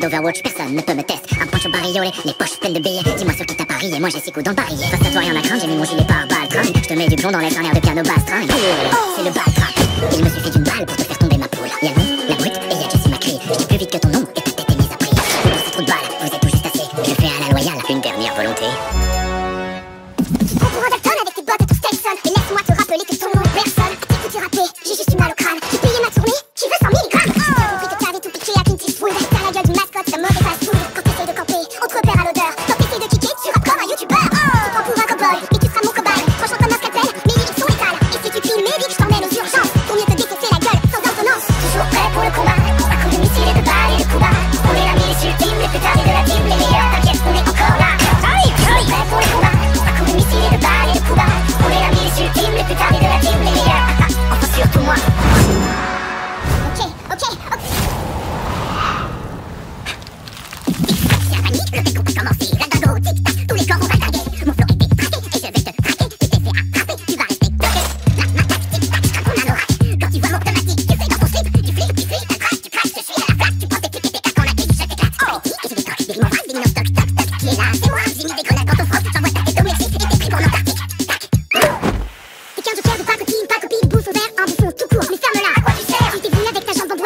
d'Overwatch, personne ne peut me tester. Un poncho bariolé, les poches pleines de billets. Dis-moi sur qui t'as parié, moi j'ai six coups dans le barillet. Face à toi, rien à craindre, j'ai mis mon gilet par balle Je te mets du plomb dans les charnières de piano basse string. C'est le trap. Il me suffit d'une balle pour te faire tomber ma poule. Y'a le la brute, et y'a Jessie McCree. Je plus vite que ton nom, et ta tête est mise à prix. Pour ces trous de balle, vous êtes tout juste assez. Je fais à la loyale, une dernière volonté. Dalton avec tes bottes et ton Stetson Et laisse-moi te rappeler que ton nom est personne Tes que tu rappais, j'ai juste du mal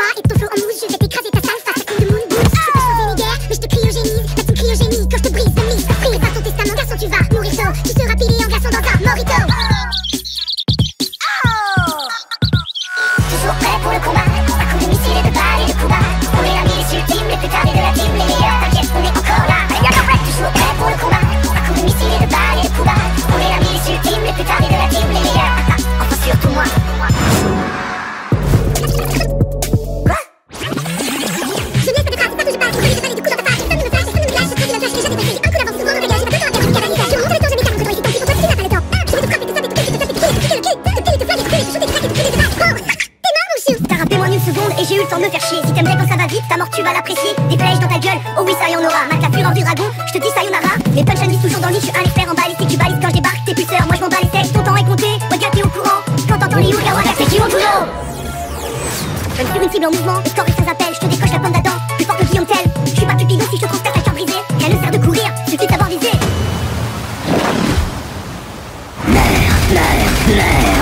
bois et ton flow en mousse, je vais t'écraser ta salle face à coup de moon boots. Je peux mais je te cryogénise. T'as ton cryogénie quand je te brise de mise. Prise par ton testament, garçon, tu vas mourir. Tu seras pilé en glaçon dans un morito. Toujours prêt pour le combat. Un coup de missile et de balles et de coups bas. On est la milice ultime, les plus tardés de la team, les meilleurs. Et j'ai eu le temps de me faire chier. Si t'aimes bien quand ça va vite, ta mort tu vas l'apprécier. Des flèches dans ta gueule, oh oui ça y en aura. Mat la fureur du dragon, je te dis sayonara. Mes punchlines visent toujours dans le nid, je suis un expert en balistique Tu balises quand je débarque, tes pulseurs, moi je m'en bats les textes Ton temps est compté, regarde t'es au courant. Quand t'entends les Yuga Waga, c'est Kimon Kudo Même sur une cible en mouvement, quand ça s'appelle Je te décoche la pomme d'Adam, plus fort que Guillaume Je suis pas Cupidon si je te transperce la cœur brisé. Rien ne sert de courir, suffit d'avoir visé L'air, l'air, l'air